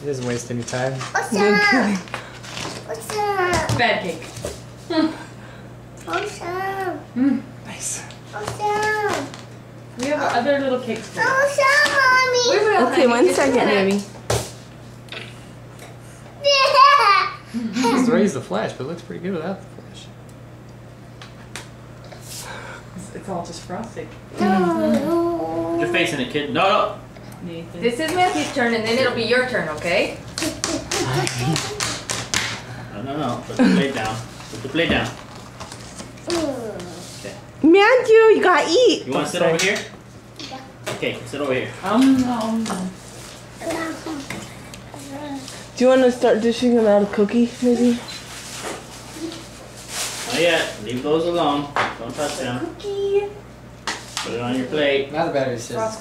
He doesn't waste any time. What's up? kidding. What's up? Bad cake. Hmm. What's up? Hmm. Nice. What's up? We have other little cakes for. What's up, mommy? Wait, wait, Okay, honey, one just a second, minute. baby. Yeah. Just raise the flash, but it looks pretty good without the flash. It's, it's all just frosting. No. Mm-hmm. Your face in it, kid. No, no. Nathan. This is Matthew's turn, and then it'll be your turn, okay? No, no, no. Put the plate down. Put the plate down. Okay. Matthew, you gotta eat. You want to sit over here? Yeah. Okay, sit over here. Um, um, um. Do you want to start dishing him out a cookie, maybe? Not yet. Leave those alone. Don't touch them. Cookie. Put it on your plate. Now the battery says.